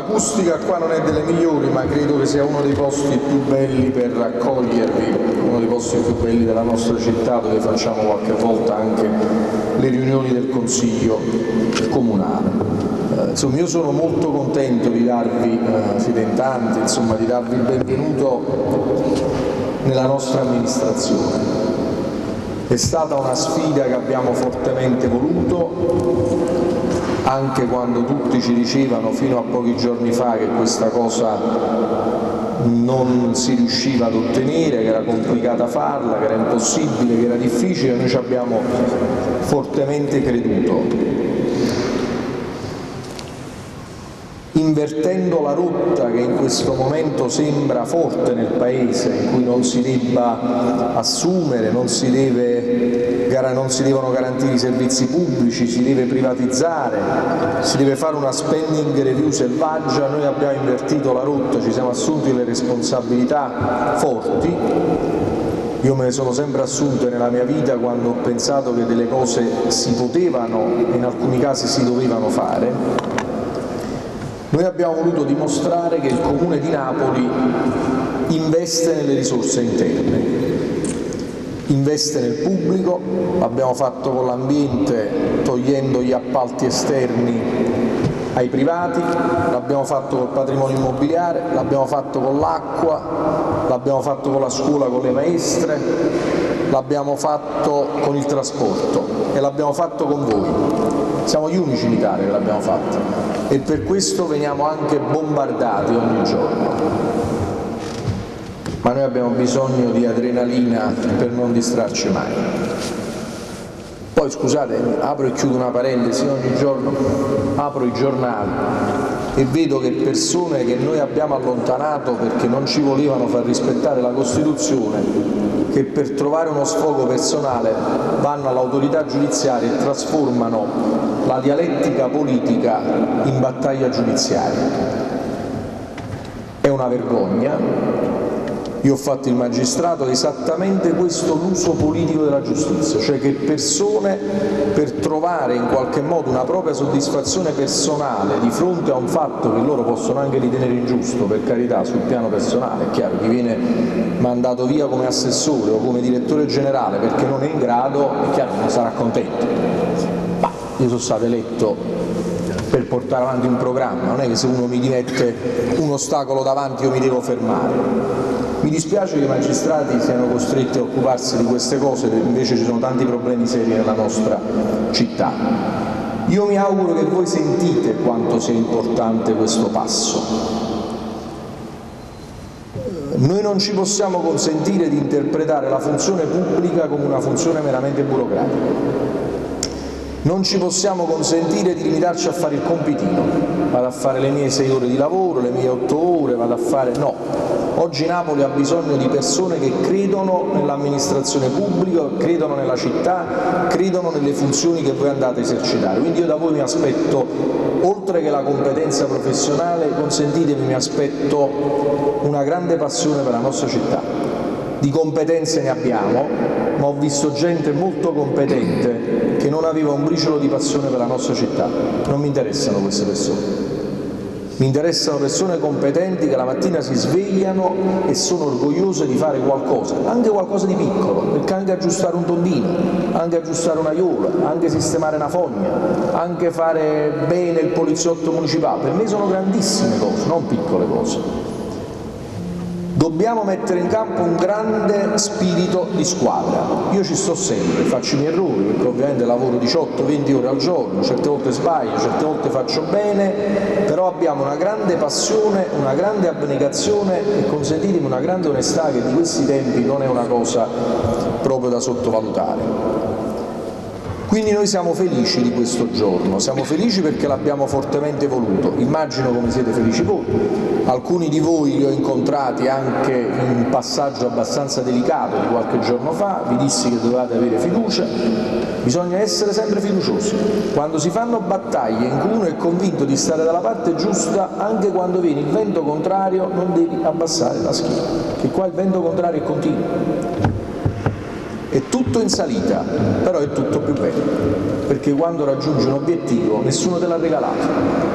l'acustica qua non è delle migliori, ma credo che sia uno dei posti più belli per raccogliervi, uno dei posti più belli della nostra città dove facciamo qualche volta anche le riunioni del Consiglio comunale. Eh, insomma, io sono molto contento di darvi, eh, siete in tanti, insomma, di darvi il benvenuto nella nostra amministrazione. È stata una sfida che abbiamo fortemente voluto, anche quando tutti ci dicevano fino a pochi giorni fa che questa cosa non si riusciva ad ottenere, che era complicata farla, che era impossibile, che era difficile, noi ci abbiamo fortemente creduto invertendo la rotta che in questo momento sembra forte nel Paese, in cui non si debba assumere, non si, deve, non si devono garantire i servizi pubblici, si deve privatizzare, si deve fare una spending review selvaggia, noi abbiamo invertito la rotta, ci siamo assunti le responsabilità forti, io me ne sono sempre assunte nella mia vita quando ho pensato che delle cose si potevano, in alcuni casi si dovevano fare, noi abbiamo voluto dimostrare che il Comune di Napoli investe nelle risorse interne, investe nel pubblico, l'abbiamo fatto con l'ambiente togliendo gli appalti esterni ai privati, l'abbiamo fatto col patrimonio immobiliare, l'abbiamo fatto con l'acqua, l'abbiamo fatto con la scuola, con le maestre, l'abbiamo fatto con il trasporto e l'abbiamo fatto con voi. Siamo gli unici in Italia che l'abbiamo fatto e per questo veniamo anche bombardati ogni giorno. Ma noi abbiamo bisogno di adrenalina per non distrarci mai. Poi scusate, apro e chiudo una parentesi, ogni giorno apro i giornali e vedo che persone che noi abbiamo allontanato perché non ci volevano far rispettare la Costituzione, che per trovare uno sfogo personale vanno all'autorità giudiziaria e trasformano la dialettica politica in battaglia giudiziaria. È una vergogna. Io ho fatto il magistrato esattamente questo l'uso politico della giustizia, cioè che persone per trovare in qualche modo una propria soddisfazione personale di fronte a un fatto che loro possono anche ritenere ingiusto, per carità, sul piano personale, è chiaro, chi viene mandato via come assessore o come direttore generale perché non è in grado, è chiaro, non sarà contento. Io sono stato eletto per portare avanti un programma, non è che se uno mi mette un ostacolo davanti io mi devo fermare. Mi dispiace che i magistrati siano costretti a occuparsi di queste cose, invece ci sono tanti problemi seri nella nostra città. Io mi auguro che voi sentite quanto sia importante questo passo. Noi non ci possiamo consentire di interpretare la funzione pubblica come una funzione meramente burocratica non ci possiamo consentire di limitarci a fare il compitino, vado a fare le mie sei ore di lavoro, le mie otto ore, vado a fare... no. Oggi Napoli ha bisogno di persone che credono nell'amministrazione pubblica, credono nella città, credono nelle funzioni che voi andate a esercitare. Quindi io da voi mi aspetto, oltre che la competenza professionale, consentitemi, mi aspetto una grande passione per la nostra città. Di competenze ne abbiamo, ma ho visto gente molto competente che non aveva un briciolo di passione per la nostra città. Non mi interessano queste persone. Mi interessano persone competenti che la mattina si svegliano e sono orgogliose di fare qualcosa, anche qualcosa di piccolo, perché anche aggiustare un tondino, anche aggiustare una iola, anche sistemare una fogna, anche fare bene il poliziotto municipale, per me sono grandissime cose, non piccole cose. Dobbiamo mettere in campo un grande spirito di squadra. Io ci sto sempre, faccio i miei errori, perché ovviamente lavoro 18-20 ore al giorno, certe volte sbaglio, certe volte faccio bene, però abbiamo una grande passione, una grande abnegazione e consentitemi una grande onestà che di questi tempi non è una cosa proprio da sottovalutare. Quindi noi siamo felici di questo giorno, siamo felici perché l'abbiamo fortemente voluto, immagino come siete felici voi. Alcuni di voi li ho incontrati anche in un passaggio abbastanza delicato di qualche giorno fa, vi dissi che dovevate avere fiducia, bisogna essere sempre fiduciosi. Quando si fanno battaglie in cui uno è convinto di stare dalla parte giusta, anche quando viene il vento contrario non devi abbassare la schiena, che qua il vento contrario è continuo è tutto in salita, però è tutto più bello, perché quando raggiungi un obiettivo nessuno te l'ha regalato.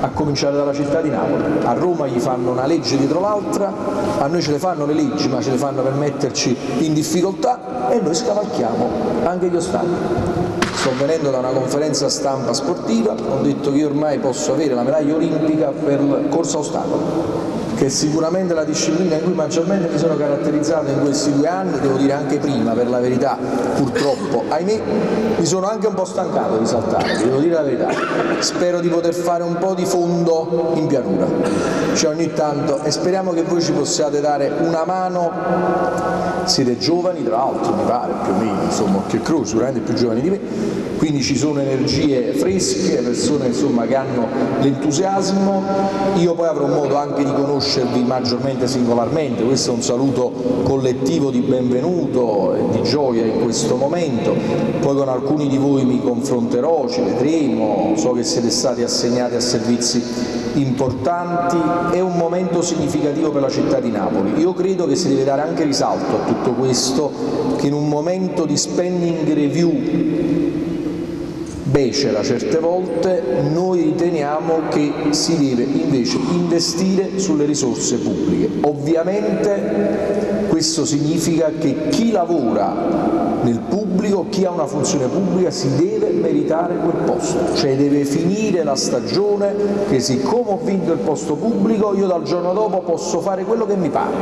a cominciare dalla città di Napoli. A Roma gli fanno una legge dietro l'altra, a noi ce le fanno le leggi, ma ce le fanno per metterci in difficoltà e noi scavalchiamo anche gli ostacoli. Sto venendo da una conferenza stampa sportiva, ho detto che io ormai posso avere la medaglia olimpica per corsa ostacolo che è sicuramente la disciplina in cui maggiormente mi sono caratterizzato in questi due anni, devo dire anche prima per la verità, purtroppo, ahimè, mi sono anche un po' stancato di saltare, devo dire la verità. Spero di poter fare un po' di fondo in pianura, cioè ogni tanto, e speriamo che voi ci possiate dare una mano, siete giovani tra l'altro mi pare più o meno, insomma, che croce, sicuramente più giovani di me, quindi ci sono energie fresche, persone insomma, che hanno l'entusiasmo, io poi avrò modo anche di conoscervi maggiormente singolarmente, questo è un saluto collettivo di benvenuto e di gioia in questo momento, poi con alcuni di voi mi confronterò, ci vedremo, so che siete stati assegnati a servizi importanti, è un momento significativo per la città di Napoli. Io credo che si deve dare anche risalto a tutto questo, che in un momento di spending review becera certe volte, noi riteniamo che si deve invece investire sulle risorse pubbliche. Ovviamente questo significa che chi lavora nel pubblico, chi ha una funzione pubblica si deve meritare quel posto, cioè deve finire la stagione che siccome ho vinto il posto pubblico io dal giorno dopo posso fare quello che mi pare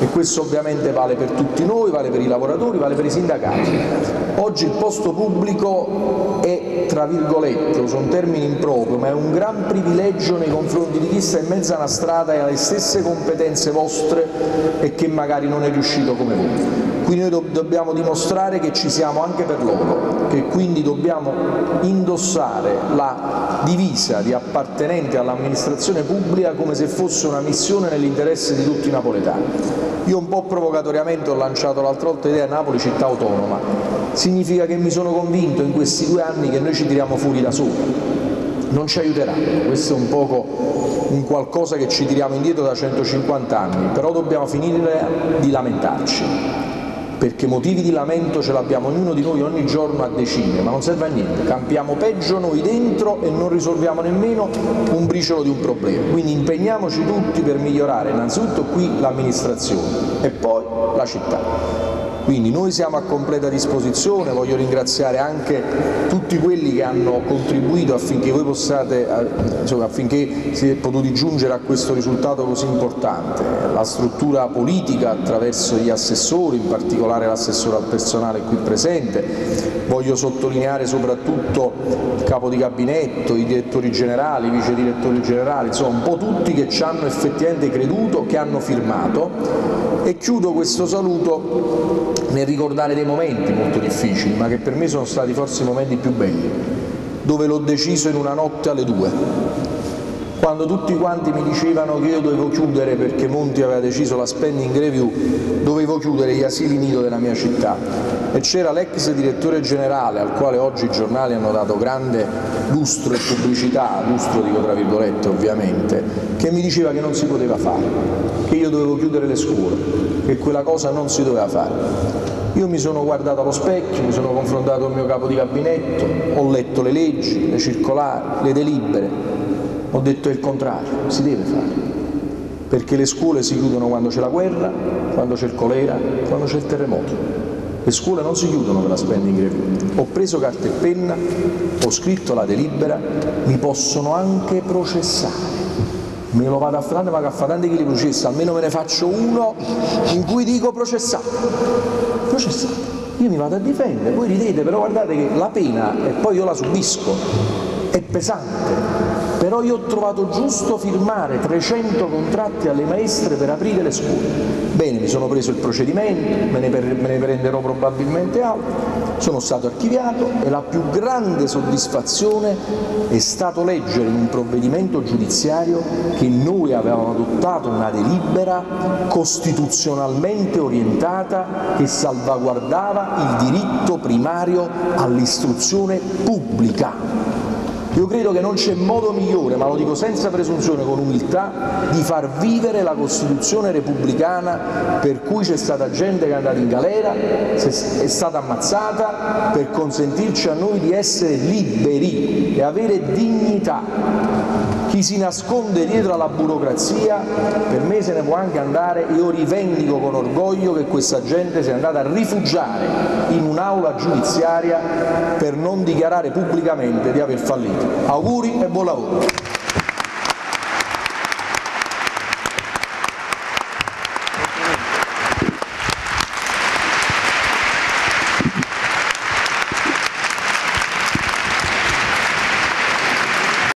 e questo ovviamente vale per tutti noi, vale per i lavoratori, vale per i sindacati. Oggi il posto pubblico è, tra virgolette, uso un termine improprio, ma è un gran privilegio nei confronti di chi sta in mezzo a una strada e ha le stesse competenze vostre e che magari non è riuscito come voi. Quindi noi do dobbiamo dimostrare che ci siamo anche per loro, che quindi dobbiamo indossare la divisa di appartenenti all'amministrazione pubblica come se fosse una missione nell'interesse di tutti i napoletani. Io un po' provocatoriamente ho lanciato l'altra volta l'idea Napoli città autonoma, significa che mi sono convinto in questi due anni che noi ci tiriamo fuori da soli, non ci aiuteranno, questo è un poco un qualcosa che ci tiriamo indietro da 150 anni, però dobbiamo finire di lamentarci, perché motivi di lamento ce l'abbiamo ognuno di noi ogni giorno a decine, ma non serve a niente, campiamo peggio noi dentro e non risolviamo nemmeno un briciolo di un problema. Quindi impegniamoci tutti per migliorare innanzitutto qui l'amministrazione e poi la città. Quindi noi siamo a completa disposizione, voglio ringraziare anche tutti quelli che hanno contribuito affinché voi possiate, insomma, affinché siete potuti giungere a questo risultato così importante, la struttura politica attraverso gli assessori, in particolare l'assessore al personale qui presente, voglio sottolineare soprattutto il capo di gabinetto, i direttori generali, i vice direttori generali, insomma un po' tutti che ci hanno effettivamente creduto, che hanno firmato. E chiudo questo saluto nel ricordare dei momenti molto difficili, ma che per me sono stati forse i momenti più belli, dove l'ho deciso in una notte alle due, quando tutti quanti mi dicevano che io dovevo chiudere perché Monti aveva deciso la spending review, dovevo chiudere gli asili nido della mia città e c'era l'ex direttore generale al quale oggi i giornali hanno dato grande lustro e pubblicità, lustro dico tra virgolette ovviamente, che mi diceva che non si poteva fare, che io dovevo chiudere le scuole, che quella cosa non si doveva fare. Io mi sono guardato allo specchio, mi sono confrontato con il mio capo di gabinetto, ho letto le leggi, le circolari, le delibere, ho detto il contrario, si deve fare, perché le scuole si chiudono quando c'è la guerra, quando c'è il colera, quando c'è il terremoto. Le scuole non si chiudono per la spending review. Ho preso carta e penna, ho scritto la delibera, mi possono anche processare. Me lo vado a fare, vado a fare tanti chili processi, almeno me ne faccio uno in cui dico processato. Processato. Io mi vado a difendere, voi ridete, però guardate che la pena, e poi io la subisco, è pesante, però io ho trovato giusto firmare 300 contratti alle maestre per aprire le scuole. Bene, mi sono preso il procedimento, me ne, me ne prenderò probabilmente altri, sono stato archiviato e la più grande soddisfazione è stato leggere in un provvedimento giudiziario che noi avevamo adottato una delibera costituzionalmente orientata che salvaguardava il diritto primario all'istruzione pubblica Io credo che non c'è modo migliore, ma lo dico senza presunzione, con umiltà, di far vivere la Costituzione repubblicana per cui c'è stata gente che è andata in galera, è stata ammazzata, per consentirci a noi di essere liberi e avere dignità. Chi si nasconde dietro alla burocrazia, per me se ne può anche andare, io rivendico con orgoglio che questa gente si è andata a rifugiare in un'aula giudiziaria per non dichiarare pubblicamente di aver fallito. Auguri e buon lavoro.